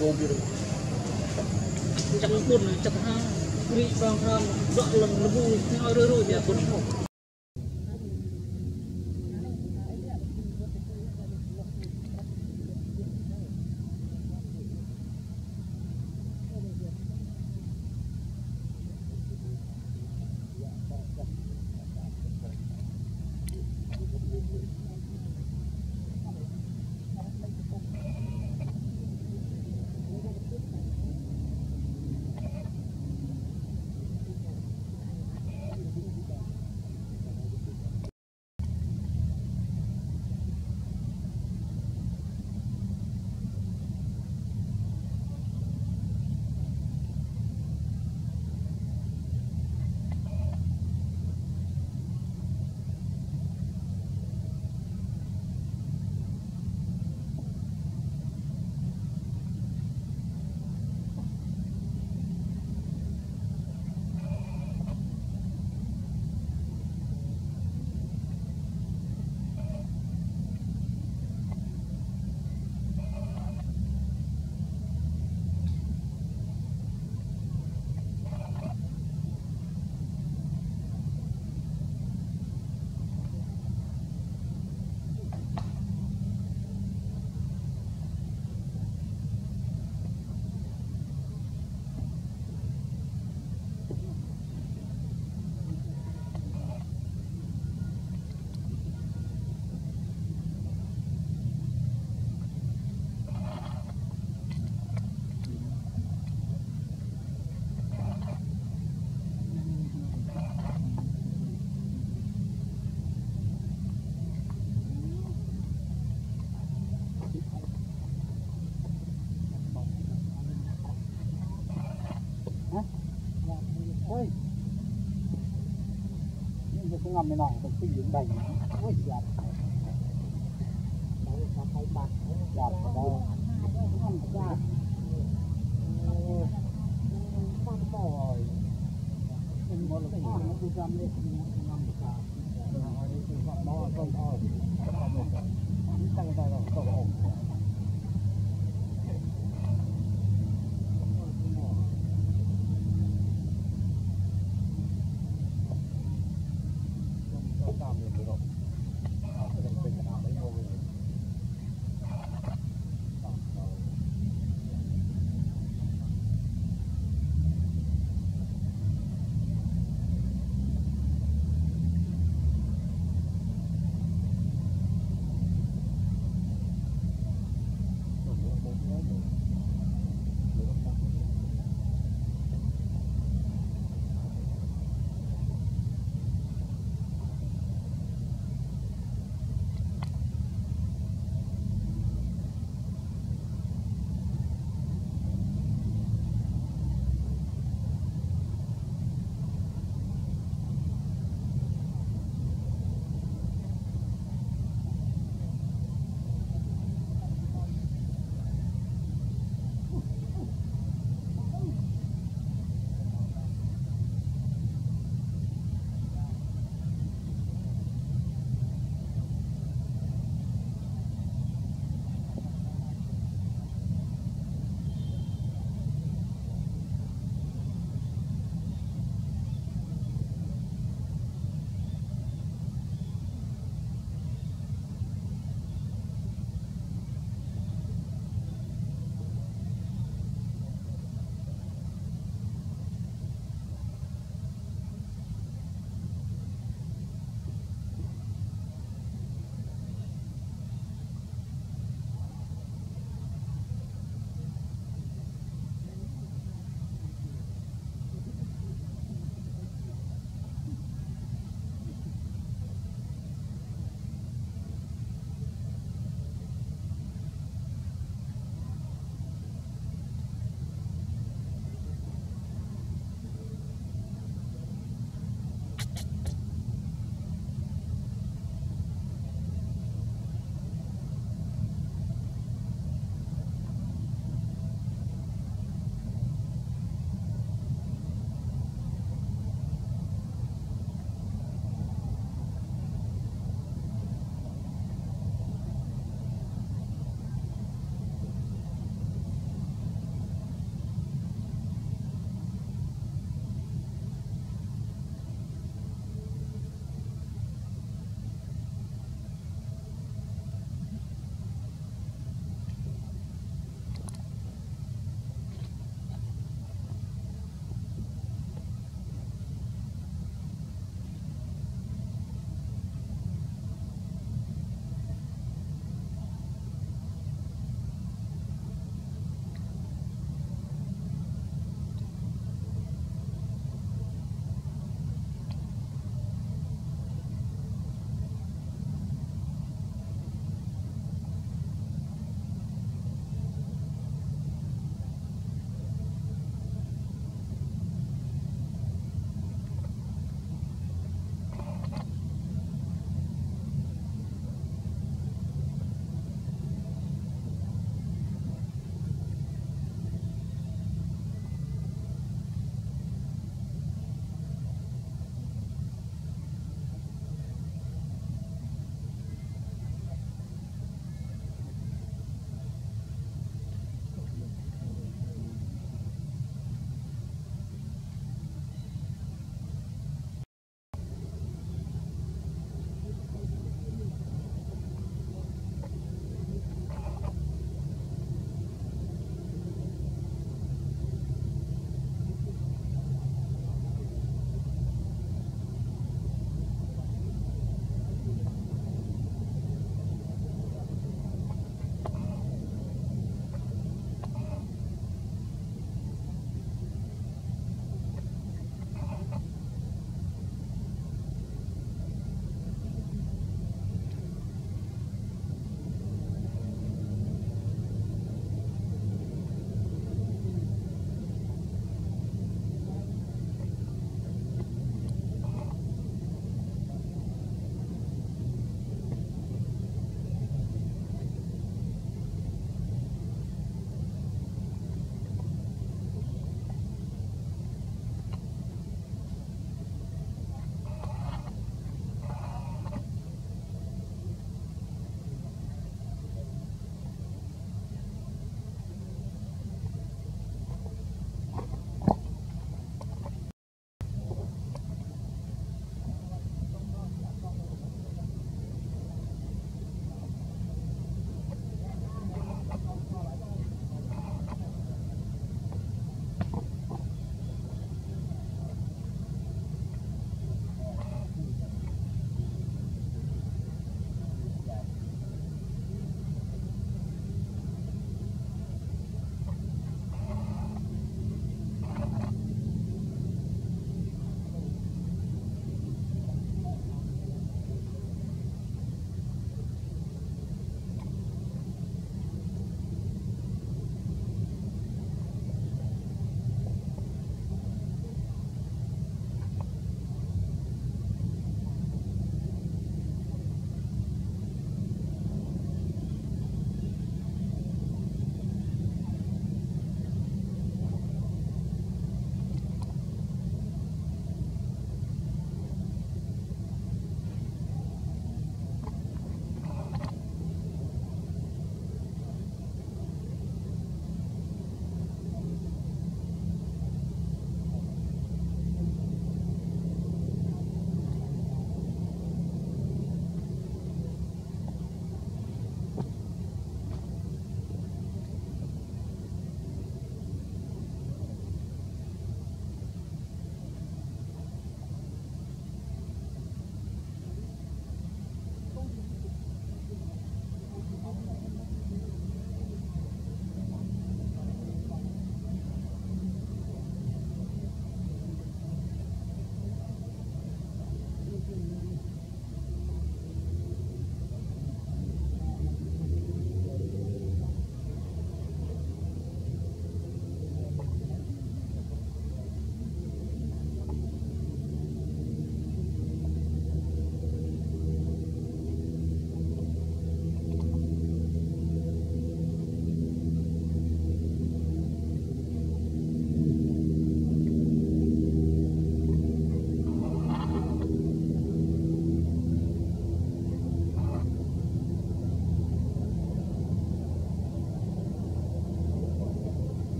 គោទៀតចឹងមុនចឹងហារីបងក្រុមដកលំលូឲ្យរឿយរឿយវាគុណមក ไม่น้องเป็นผู้หญิงใบโอ้ยหยาบหยาบก็ได้หยาบความบ่อยเป็นมรดกของผู้จำเล็กนี้นำตาต้องอ้อยต้องอ้อยต้องอ้อยตั้งใจเราต้องอ้